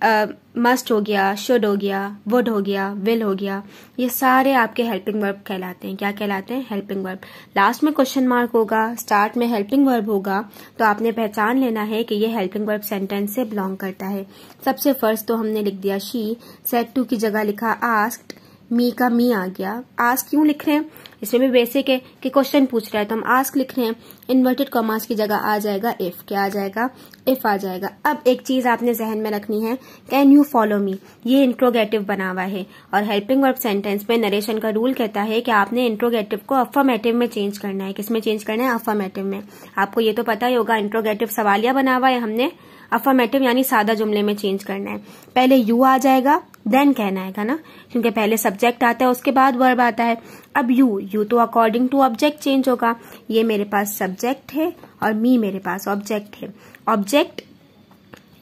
मस्ट हो गया शुड हो गया वुड हो गया विल हो गया, ये सारे आपके हेल्पिंग वर्ब कहलाते हैं। क्या कहलाते हैं? हेल्पिंग वर्ब लास्ट में क्वेश्चन मार्क होगा स्टार्ट में हेल्पिंग वर्ब होगा तो आपने पहचान लेना है कि ये हेल्पिंग वर्ब सेंटेंस से बिलोंग करता है। सबसे फ़र्स्ट तो हमने लिख दिया शी सेट टू की जगह लिखा आस्क्ड मी का मी आ गया। आस्क क्यों लिख रहे हैं? इसमें भी बेसिक है कि क्वेश्चन पूछ रहा है तो हम आस्क लिख रहे हैं इन्वर्टेड कॉमर्स की जगह आ जाएगा इफ़ क्या आ जाएगा? इफ़ आ जाएगा। अब एक चीज़ आपने जहन में रखनी है कैन यू फॉलो मी ये इंट्रोगेटिव बना हुआ है, और हेल्पिंग वर्ब सेंटेंस में नरेशन का रूल कहता है कि आपने इंट्रोगेटिव को अफर्मेटिव में चेंज करना है। किसमें चेंज करना है? अफर्मेटिव में। आपको ये तो पता ही होगा इंट्रोगेटिव सवालिया बना हुआ है हमने। अफर्मेटिव यानी सादा जुमले में चेंज करना है। पहले यू आ जाएगा देन कहना आएगा ना? क्योंकि पहले सब्जेक्ट आता है, उसके बाद वर्ब आता है। अब यू यू तो अकॉर्डिंग टू ऑब्जेक्ट चेंज होगा। ये मेरे पास सब्जेक्ट है और मी मेरे पास ऑब्जेक्ट है। ऑब्जेक्ट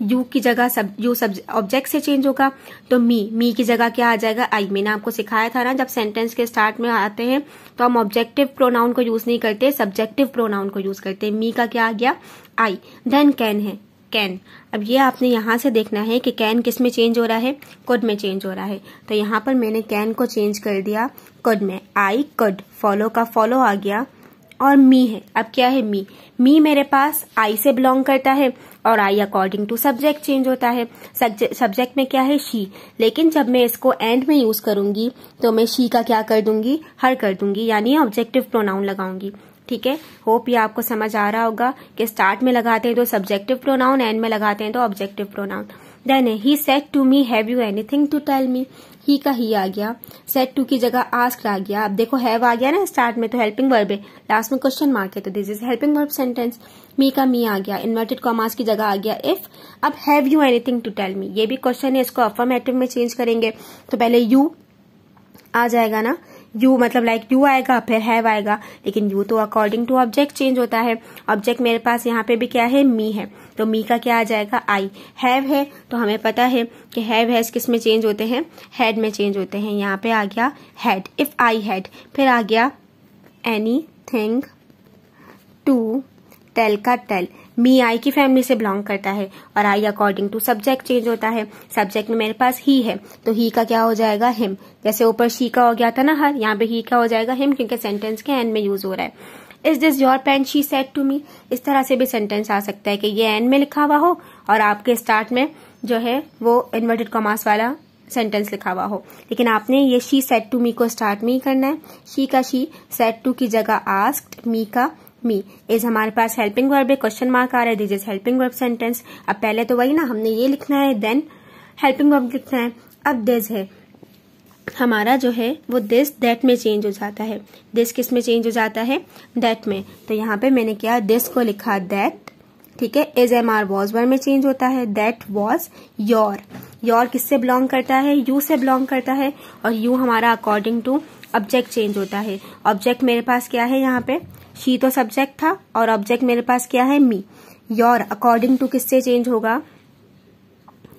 यू की जगह सब यू सब ऑब्जेक्ट से चेंज होगा। तो मी मी की जगह क्या आ जाएगा? आई मैंने आपको सिखाया था ना, जब सेंटेंस के स्टार्ट में आते हैं तो हम ऑब्जेक्टिव प्रोनाउन को यूज़ नहीं करते सब्जेक्टिव प्रोनाउन को यूज़ करते मी का क्या आ गया? आई देन कैन है। कैन। अब ये आपने यहाँ से देखना है कि कैन किसमें चेंज हो रहा है, कुड में चेंज हो रहा है। तो यहाँ पर मैंने कैन को चेंज कर दिया, कुड में। I, could. फॉलो का फॉलो आ गया और मी है। अब क्या है मी? मी मेरे पास आई से बिलोंग करता है और I according to subject change होता है। सब्जेक्ट में क्या है? शी। लेकिन जब मैं इसको एंड में यूज़ करूँगी तो मैं शी का क्या कर दूँगी? हर कर दूँगी, यानी ऑब्जेक्टिव प्रोनाउन लगाऊँगी। ठीक है? होप ये आपको समझ आ रहा होगा कि स्टार्ट में लगाते हैं तो सब्जेक्टिव प्रोनाउन एंड में लगाते हैं तो objective pronoun then he said to me have you anything to tell me he का ही आ गया. सेट टू की जगह आस्क आ गया. अब देखो हैव आ गया ना स्टार्ट में तो हेल्पिंग वर्ब है. लास्ट में क्वेश्चन मार्क है तो this is helping verb sentence me का मी आ गया. इन्वर्टेड कॉमास की जगह आ गया. इफ़ अब have you anything to tell me ये भी क्वेश्चन है, इसको अफर्मेटिव में चेंज करेंगे. तो पहले यू आ जाएगा ना. यू मतलब लाइक यू आएगा, फिर हैव आएगा, लेकिन यू तो अकॉर्डिंग टू ऑब्जेक्ट चेंज होता है। ऑब्जेक्ट मेरे पास यहाँ पे भी क्या है? मी है। तो मी का क्या आ जाएगा? आई हैव है तो हमें पता है कि हैव हैज़ किसमें चेंज होते हैं? हेड में चेंज होते हैं। यहाँ पे आ गया हैड इफ़ आई हैड फिर आ गया एनी थिंग टू टेल का टेल मी आई की फैमिली से बिलोंग करता है और I according to subject change होता है। सब्जेक्ट में मेरे पास ही है तो ही का क्या हो जाएगा हिम जैसे ऊपर शी का हो गया था ना हर, यहाँ पे ही का हो जाएगा हिम क्योंकि सेंटेंस के एंड में यूज़ हो रहा है। Is this your pen she said to me इस तरह से भी सेंटेंस आ सकता है कि ये एंड में लिखा हुआ हो और आपके स्टार्ट में जो है वो इन्वर्टेड कॉमास वाला सेंटेंस लिखा हुआ हो। लेकिन आपने ये शी सेट टू मी को स्टार्ट में ही करना है। शी का शी सेट टू की जगह आस्क्ड मी का मी इज़ हमारे पास हेल्पिंग वर्ब है क्वेश्चन मार्क आ रहा है this is helping verb sentence अब पहले तो वही ना, हमने ये लिखना है देन हेल्पिंग वर्ब लिखना है. अब दिस है। हमारा जो है, वो दिस दैट में चेंज हो जाता है। दिस किसमें चेंज हो जाता है? दैट में। तो यहाँ पे मैंने क्या दिस को लिखा दैट ठीक है? Is am are was were में चेंज होता है। दैट वॉज़ योर योर किससे बिलोंग करता है? यू से बिलोंग करता है। और यू हमारा अकॉर्डिंग टू ऑब्जेक्ट चेंज होता है। ऑब्जेक्ट मेरे पास क्या है यहाँ पे? शी तो सब्जेक्ट था और ऑब्जेक्ट मेरे पास क्या है? मी योर अकॉर्डिंग टू किससे चेंज होगा?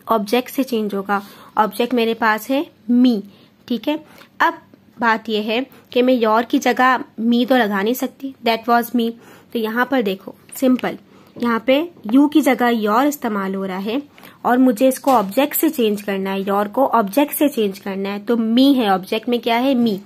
ऑब्जेक्ट से चेंज होगा। ऑब्जेक्ट मेरे पास है मी ठीक है? अब बात यह है कि मैं योर की जगह मी तो लगा नहीं सकती। दैट वॉज़ मी तो यहाँ पर देखो सिंपल यहाँ पे यू की जगह योर इस्तेमाल हो रहा है और मुझे इसको ऑब्जेक्ट से चेंज करना है। योर को ऑब्जेक्ट से चेंज करना है। तो मी है ऑब्जेक्ट में क्या है? मी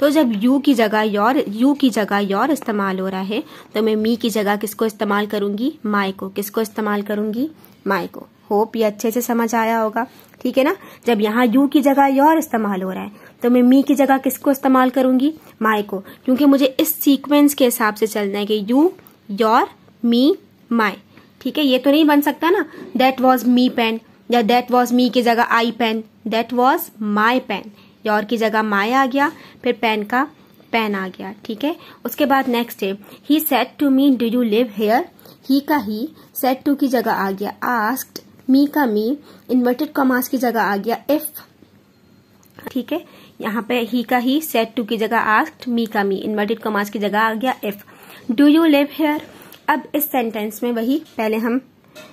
तो जब यू की जगह योर, यू की जगह योर इस्तेमाल हो रहा है तो मैं मी की जगह किसको इस्तेमाल करूँगी? माई को। किसको इस्तेमाल करूँगी? माई को। होप ये अच्छे से समझ आया होगा। ठीक है ना? जब यहाँ यू की जगह योर इस्तेमाल हो रहा है तो मैं मी की जगह किसको इस्तेमाल करूँगी? माई को। क्योंकि मुझे इस सीक्वेंस के हिसाब से चलना है कि यू, योर, मी, माई। ठीक है? ये तो नहीं बन सकता ना? देट वॉज़ मी पेन या दैट वॉज़ मी की जगह I pen that was my pen your की जगह माई आ गया, फिर पेन का पेन आ गया, ठीक है? उसके बाद नेक्स्ट है he said to me do you live here he का ही सेट टू की जगह आ गया आस्क्ड मी का मी इन्वर्टेड कॉमास की जगह आ गया इफ़ ठीक है? यहाँ पे ही का ही सेट टू की जगह आस्क्ड मी का मी इन्वर्टेड कॉमास की जगह आ गया if do you live here अब इस सेंटेंस में वही, पहले हम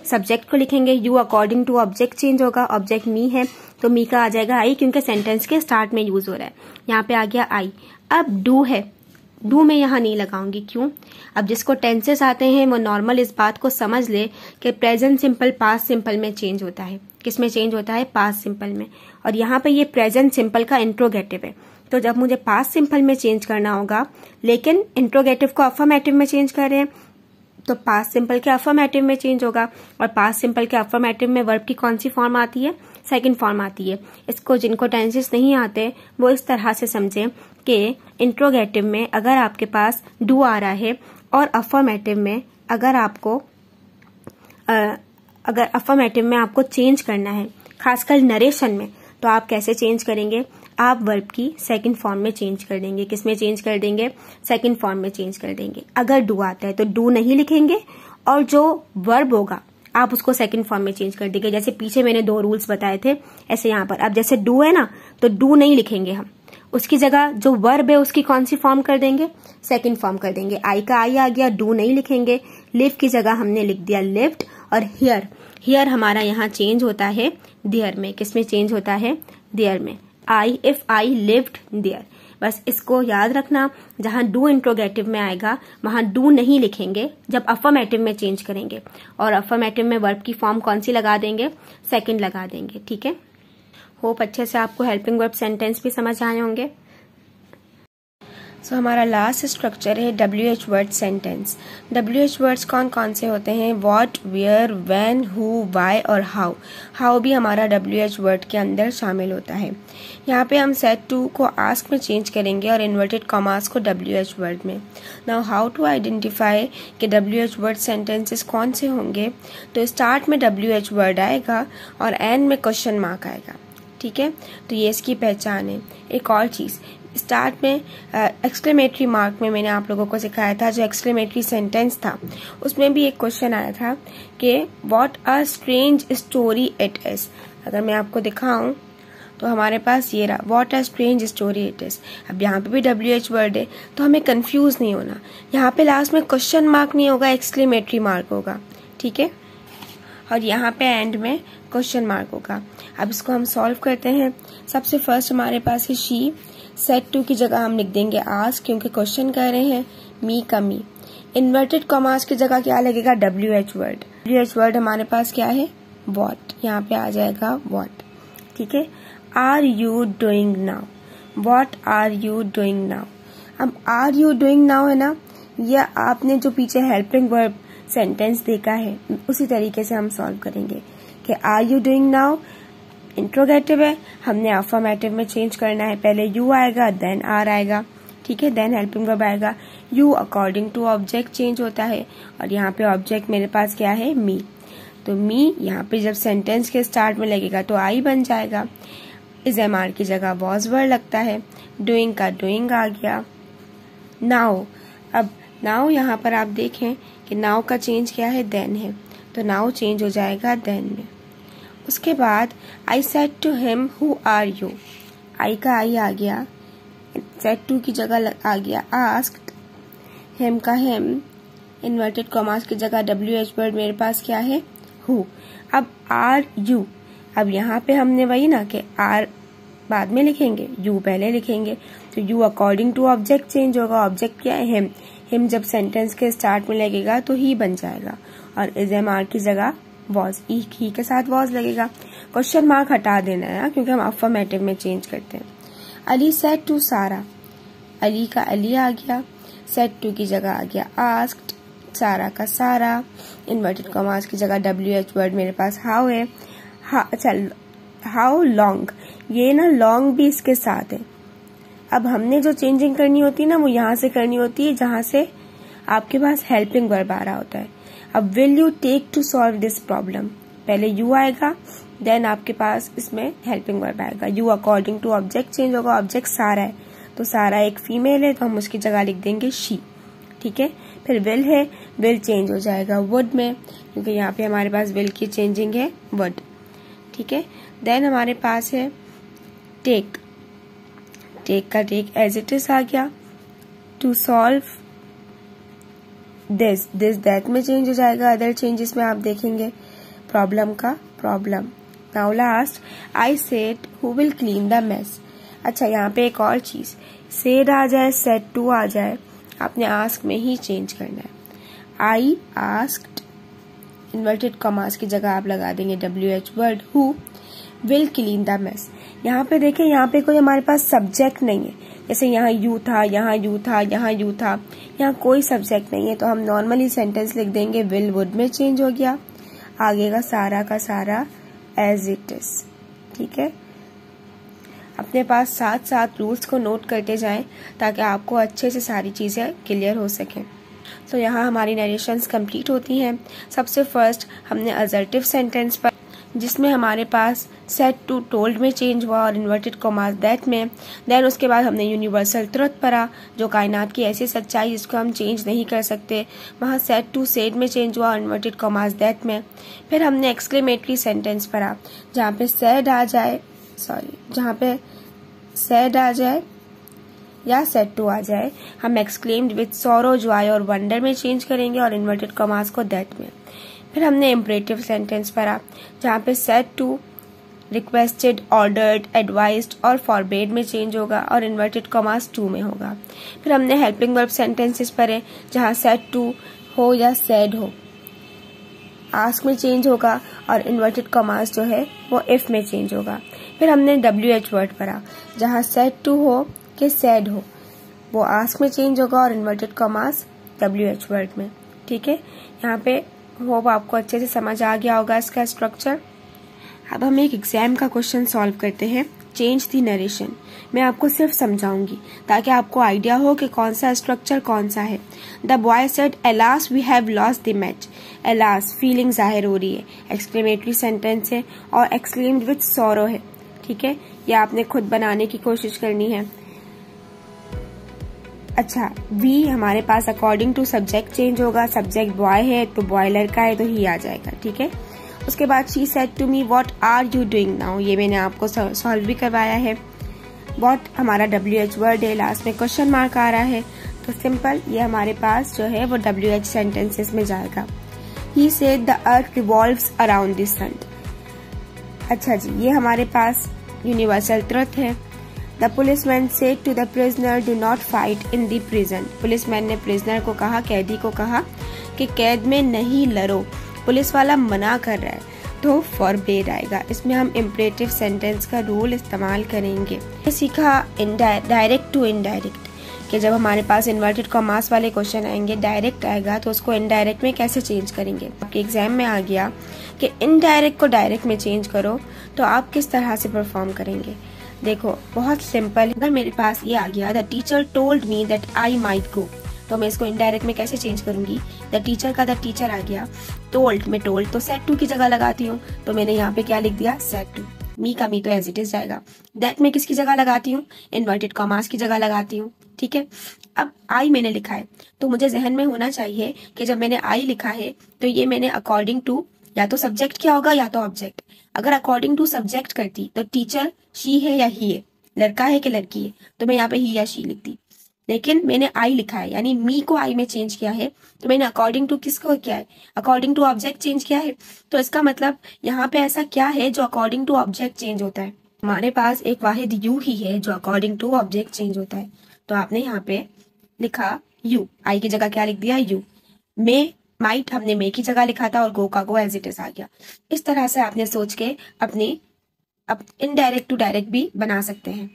सब्जेक्ट को लिखेंगे you according to object change होगा ऑब्जेक्ट मी है तो मी का आ जाएगा आई क्योंकि सेंटेंस के स्टार्ट में यूज़ हो रहा है। यहाँ पे आ गया आई अब डू है। डू मैं यहाँ नहीं लगाऊँगी, क्यों? अब जिसको टेंसेस आते हैं, वो नॉर्मल इस बात को समझ ले कि प्रेजेंट सिंपल पास सिंपल में चेंज होता है। किसमें चेंज होता है? पास सिंपल में। और यहाँ पे ये प्रेजेंट सिंपल का इंट्रोगेटिव है। तो जब मुझे पास सिंपल में चेंज करना होगा, लेकिन इंट्रोगेटिव को अफर्मेटिव में चेंज कर रहे हैं तो पास सिंपल के अफर्मेटिव में चेंज होगा और पास सिंपल के अफर्मेटिव में वर्ब की कौन सी फॉर्म आती है? सेकंड फॉर्म आती है। इसको जिनको टेंसेस नहीं आते वो इस तरह से समझें कि इंट्रोगेटिव में अगर आपके पास डू आ रहा है और अफर्मेटिव में अगर आपको आ, अगर अफर्मेटिव में आपको चेंज करना है खासकर नरेशन में तो आप कैसे चेंज करेंगे? आप वर्ब की सेकंड फॉर्म में चेंज कर देंगे। किसमें चेंज कर देंगे? सेकंड फॉर्म में चेंज कर देंगे। अगर डू आता है तो डू नहीं लिखेंगे और जो वर्ब होगा, आप उसको सेकंड फॉर्म में चेंज कर देंगे। जैसे पीछे मैंने दो रूल्स बताए थे, ऐसे यहाँ पर। अब जैसे डू है ना तो डू नहीं लिखेंगे हम। उसकी जगह जो वर्ब है उसकी कौन सी फॉर्म कर देंगे? सेकंड फॉर्म कर देंगे। आई का आई आ गया डू नहीं लिखेंगे। लिव की जगह हमने लिख दिया लिफ्ट और हियर हियर हमारा यहाँ चेंज होता है दियर में। किसमें चेंज होता है? दियर में। I if I lived there बस इसको याद रखना, जहाँ डू इंट्रोगेटिव में आएगा, वहाँ डू नहीं लिखेंगे, जब अफर्मेटिव में चेंज करेंगे। और अफर्मेटिव में वर्ब की फॉर्म कौन सी लगा देंगे? सेकेंड लगा देंगे, ठीक है? होप अच्छे से आपको हेल्पिंग वर्ब सेंटेंस भी समझ आए होंगे। सो so, हमारा लास्ट स्ट्रक्चर है W H word sentence W H words कौन कौन से होते हैं? What where when who why और हाउ हाउ भी हमारा डब्ल्यू एच वर्ड के अंदर शामिल होता है. यहाँ पे हम सेट टू को आस्क में चेंज करेंगे और इन्वर्टेड कॉमास को डब्ल्यू एच वर्ड में. नाउ हाउ टू आइडेंटिफाई कि डब्ल्यू एच वर्ड सेंटेंसेस कौन से होंगे? तो स्टार्ट में डब्ल्यू एच वर्ड आएगा और एंड में क्वेश्चन मार्क आएगा. ठीक है? तो ये इसकी पहचान है. एक और चीज़. स्टार्ट में एक्सक्लेमेटरी मार्क में मैंने आप लोगों को सिखाया था, जो एक्सक्लेमेटरी सेंटेंस था। उसमें भी एक क्वेश्चन आया था कि what a strange story it is अगर मैं आपको दिखाऊँ तो हमारे पास ये रहा what a strange story it is अब यहाँ पे भी डब्ल्यू एच वर्ड है तो हमें कन्फ्यूज़ नहीं होना। यहाँ पे लास्ट में क्वेश्चन मार्क नहीं होगा एक्सक्लेमेटरी मार्क होगा। ठीक है? और यहाँ पे एंड में क्वेश्चन मार्क होगा। अब इसको हम सॉल्व करते हैं। सबसे फ़र्स्ट हमारे पास है शी सेट टू की जगह हम लिख देंगे आज क्योंकि क्वेश्चन कह रहे हैं मी का मी इन्वर्टेड कॉमास की जगह क्या लगेगा? W H word W H word हमारे पास क्या है? वॉट यहाँ पे आ जाएगा वॉट ठीक है? Are you doing now what are you doing now अब आर यू डूइंग नाउ है ना? या आपने जो पीछे हेल्पिंग वर्ब सेंटेंस देखा है, उसी तरीके से हम सॉल्व करेंगे कि are you doing now interrogative है। हमने अफर्मेटिव में चेंज करना है। पहले यू आएगा देन आर आएगा। ठीक है? देन हेल्पिंग वर्ब आएगा। You according to object change होता है। और यहाँ पे ऑब्जेक्ट मेरे पास क्या है? मी तो मी यहाँ पे जब सेंटेंस के स्टार्ट में लगेगा तो आई बन जाएगा। इस एम आर की जगह वॉज़ वर्ड लगता है। डूइंग का डूइंग आ गया। नाउ अब नाउ यहाँ पर आप देखें कि नाउ का चेंज क्या है? देन है। तो नाउ चेंज हो जाएगा देन में। उसके बाद I said to him who are you I का आई आ गया। सेट टू की जगह आ गया। आस्क्ड हेम का हेम इन्वर्टेड कॉमर्स की जगह डब्ल्यू एच वर्ड मेरे पास क्या है? हु अब आर यू अब यहाँ पे हमने वही ना कि आर बाद में लिखेंगे। यू पहले लिखेंगे। तो you according to object change होगा। ऑब्जेक्ट क्या है? हिम हिम जब सेंटेंस के स्टार्ट में लगेगा तो ही बन जाएगा। और इज़ एम आर की जगह वॉज़, ई, ही के साथ वॉज़ लगेगा। क्वेश्चन मार्क हटा देना है, क्योंकि हम अफर्मेटिव में चेंज करते हैं। अली सेट टू सारा अली का अली आ गया। सेट टू की जगह आ गया। आस्क्ड सारा का सारा इन्वर्टेड कॉमर्स की जगह डब्ल्यू एच वर्ड मेरे पास हाउ है। अच्छा हाउ लॉन्ग ये ना लॉन्ग भी इसके साथ है। अब हमने जो चेंजिंग करनी होती है ना, वो यहाँ से करनी होती है, जहाँ से आपके पास हेल्पिंग वर्ब आ रहा होता है। अब will you take to solve this problem पहले यू आएगा देन आपके पास इसमें हेल्पिंग वर्ब आएगा। You according to object change होगा ऑब्जेक्ट सारा है। तो सारा एक फीमेल है तो हम उसकी जगह लिख देंगे शी ठीक है? फिर विल है विल चेंज हो जाएगा वुड में, क्योंकि यहाँ पे हमारे पास विल की चेंजिंग है वुड ठीक है? देन हमारे पास है टेक टेक का टेक एज इट इज़ आ गया। To solve this this that में चेंज हो जाएगा अदर चेंजेस में आप देखेंगे। प्रॉब्लम का problem now last I said who will clean the mess अच्छा यहाँ पे एक और चीज़। सेड आ जाए सेट टू आ जाए, आपने आस्क में ही चेंज करना है। आई आस्क्ड इन्वर्टेड कॉमास की जगह आप लगा देंगे W H word who will clean the mess यहाँ पे देखें, यहाँ पे कोई हमारे पास सब्जेक्ट नहीं है। जैसे यहाँ यू था, यहाँ यू था, यहाँ यू था। यहाँ कोई सब्जेक्ट नहीं है तो हम नॉर्मली सेंटेंस लिख देंगे विल वुड में चेंज हो गया। आगे का सारा का सारा एज इट इज़ ठीक है? अपने पास साथ साथ रूल्स को नोट करते जाएँ, ताकि आपको अच्छे से सारी चीज़ें क्लियर हो सकें। तो यहाँ हमारी नरेशंस कंप्लीट होती हैं। सबसे फ़र्स्ट हमने अजर्टिव सेंटेंस पर जिसमें हमारे पास सेट टू टोल्ड में चेंज हुआ और इन्वर्टेड कॉमास दैट में। देन उसके बाद हमने यूनिवर्सल तुरंत पढ़ा, जो कायनात की ऐसी सच्चाई जिसको हम चेंज नहीं कर सकते। वहाँ सेट टू सेड में चेंज हुआ और इन्वर्टेड कॉमास दैट में। फिर हमने एक्सक्लेमेटरी सेंटेंस पढ़ा, जहाँ पे सेड आ जाए सॉरी जहाँ पे सेड आ जाए या सेट टू आ जाए, हम एक्सक्लेम्ड विथ सोरो जॉय और वंडर में चेंज करेंगे और इन्वर्टेड कॉमास को दैट में। फिर हमने इम्परेटिव सेंटेंस पढ़ा, जहाँ पे said to requested ordered advised और फॉरबेड में चेंज होगा और इन्वर्टेड कॉमास टू में होगा। फिर हमने हेल्पिंग वर्ब सेंटेंसेस पढ़े, जहाँ सेट टू हो या सेड हो आस्क में चेंज होगा और इन्वर्टेड कॉमास जो है, वो इफ़ में चेंज होगा। फिर हमने डब्ल्यू एच वर्ड पढ़ा, जहाँ सेट टू हो कि सेड हो, वो आस्क में चेंज होगा और inverted commas W H word में, ठीक है? यहाँ पे होप आपको अच्छे से समझ आ गया होगा इसका स्ट्रक्चर अब हम एक एग्ज़ाम का क्वेश्चन सॉल्व करते हैं. चेंज दी नरेशन मैं आपको सिर्फ़ समझाऊँगी, ताकि आपको आइडिया हो कि कौन सा स्ट्रक्चर कौन सा है. The boy said alas we have lost the match alas feeling ज़ाहिर हो रही है. एक्सक्लेमेटरी सेंटेंस है और एक्सक्लेम्ड विथ सोरो है. ठीक है? ये आपने खुद बनाने की कोशिश करनी है. अच्छा वी हमारे पास अकॉर्डिंग टू सब्जेक्ट चेंज होगा सब्जेक्ट बॉय है तो बॉय लड़का है तो ही आ जाएगा, ठीक है? उसके बाद she said to me what are you doing now ये मैंने आपको सॉल्व भी करवाया है। वॉट हमारा डब्ल्यू एच वर्ड है लास्ट में क्वेश्चन मार्क आ रहा है। तो सिंपल ये हमारे पास जो है, वो डब्ल्यू एच सेंटेंसेस में जाएगा। He said the earth revolve around this sun अच्छा जी, ये हमारे पास यूनिवर्सल ट्रुथ है। The policeman said to the prisoner do not fight in the prison policeman ने प्रिजनर को कहा, कैदी को कहा कि कैद में नहीं लड़ो। पुलिस वाला मना कर रहा है तो फॉरबेड आएगा। इसमें हम इम्परेटिव सेंटेंस का रूल इस्तेमाल करेंगे। सीखा डायरेक्ट टू इनडायरेक्ट कि जब हमारे पास इन्वर्टेड कॉमास वाले क्वेश्चन आएँगे डायरेक्ट आएगा तो उसको इनडायरेक्ट में कैसे चेंज करेंगे? आपके एग्ज़ाम में आ गया कि इनडायरेक्ट को डायरेक्ट में चेंज करो तो आप किस तरह से परफॉर्म करेंगे? देखो, बहुत सिंपल अगर मेरे पास ये आ गया the teacher told me that I might go तो मैं इसको इनडायरेक्ट में कैसे चेंज करूँगी? द टीचर का द टीचर आ गया। टोल्ड में टोल्ड तो सेट टू की जगह लगाती हूँ। तो मैंने यहाँ पे क्या लिख दिया? सेट टू मी का मी तो एज इट इज़ जाएगा। दैट में किसकी जगह लगाती हूँ? इन्वर्टेड कॉमास की जगह लगाती हूँ। ठीक है? अब आई मैंने लिखा है। तो मुझे जहन में होना चाहिए कि जब मैंने आई लिखा है तो ये मैंने अकॉर्डिंग टू या तो सब्जेक्ट क्या होगा या तो ऑब्जेक्ट अगर अकॉर्डिंग टू सब्जेक्ट करती तो टीचर शी है या ही है? लड़का है कि लड़की है? तो मैं यहाँ पे ही या शी लिखती। लेकिन मैंने आई लिखा है, यानी मी को आई में चेंज किया है तो मैंने अकॉर्डिंग टू किसको किया है? अकॉर्डिंग टू ऑब्जेक्ट चेंज किया है। तो इसका मतलब यहाँ पे ऐसा क्या है जो अकॉर्डिंग टू ऑब्जेक्ट चेंज होता है? हमारे पास एक वाहिद यू ही है जो अकॉर्डिंग टू ऑब्जेक्ट चेंज होता है। तो आपने यहाँ पे लिखा यू। आई की जगह क्या लिख दिया? यू। मे माइट हमने मे की जगह लिखा था और गो का गो एज इट इज़ आ गया। इस तरह से आपने सोच के अपने अब इनडायरेक्ट टू डायरेक्ट भी बना सकते हैं।